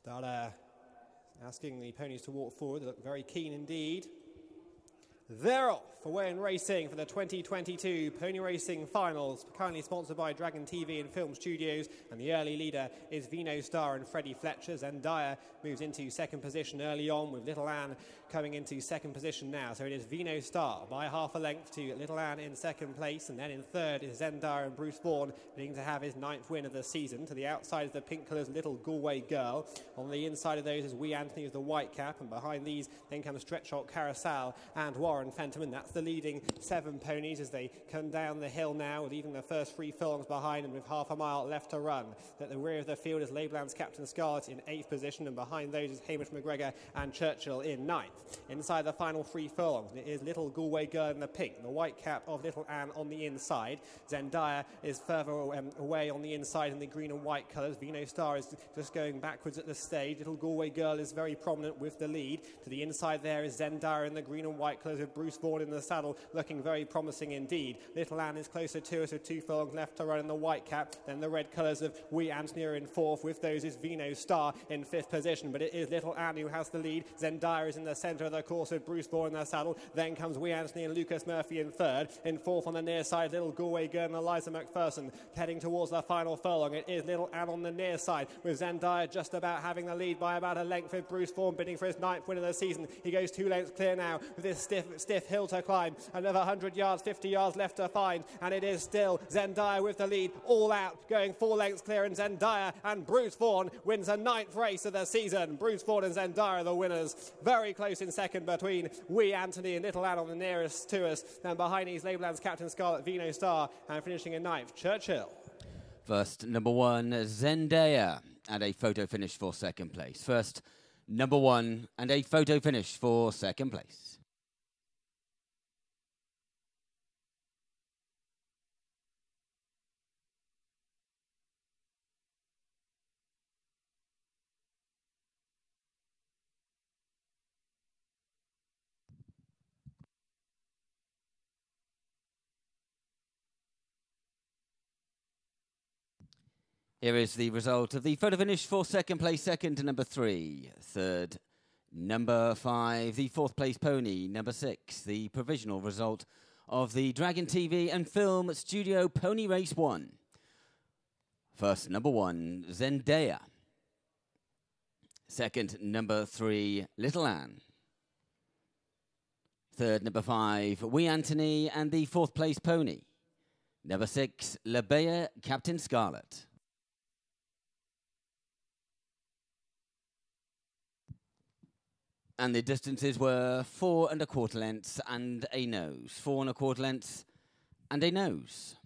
Starter uh, asking the ponies to walk forward. They look very keen indeed. They're off away in racing for the 2022 Pony Racing Finals, currently sponsored by Dragon TV and Film Studios. And the early leader is Vino Star and Freddie Fletcher. Zendaya moves into second position early on with Little Anne coming into second position now. So it is Vino Star by half a length to Little Anne in second place. And then in third is Zendaya and Bruce Vaughan, beginning to have his ninth win of the season. To the outside is the pink colours Little Galway Girl. On the inside of those is Wee Anthony with the white cap. And behind these then comes Stretch Out Carousel and Warren Fenton. That's the leading seven ponies as they come down the hill now, leaving the first three furlongs behind and with half a mile left to run. At the rear of the field is Labeland's Captain Scarlet in eighth position, and behind those is Hamish McGregor and Churchill in ninth. Inside the final three furlongs, it is Little Galway Girl in the pink, the white cap of Little Anne on the inside. Zendaya is further um, away on the inside in the green and white colours. Vino Star is just going backwards at the stage. Little Galway Girl is very prominent with the lead. To the inside there is Zendaya in the green and white colours with Bruce Vaughan in the saddle, looking very promising indeed. Little Anne is closer to us with two furlongs left to run in the white cap. Then the red colours of Wee Anthony are in fourth. With those is Vino Star in fifth position. But it is Little Anne who has the lead. Zendaya is in the centre of the course with Bruce Vaughan in the saddle. Then comes Wee Anthony and Lucas Murphy in third. In fourth on the near side, Little Galway Girl and Eliza McPherson heading towards the final furlong. It is Little Anne on the near side with Zendaya just about having the lead by about a length with Bruce Vaughan bidding for his ninth win of the season. He goes two lengths clear now with this stiff, stiff hill to climb. Another 100 yards, 50 yards left to find, and it is still Zendaya with the lead, all out, going four lengths clear, and Zendaya and Bruce Vaughan wins a ninth race of the season. Bruce Vaughan and Zendaya the winners. Very close in second between Wee Anthony and Little Anne on the nearest to us. Then behind these Labeland's Captain Scarlet Vino Star, and finishing in ninth, Churchill. First, number one, Zendaya, and a photo finish for second place. First, number one, and a photo finish for second place. Here is the result of the photo finish for second place, second number three, third number five, the fourth place pony, number six, the provisional result of the Dragon TV and Film Studio Pony Race One. First number one, Zendaya. Second number three, Little Anne. Third number five, Wee Anthony, and the fourth place pony. Number six, Labea Captain Scarlet. And the distances were four and a quarter lengths and a nose. Four and a quarter lengths and a nose.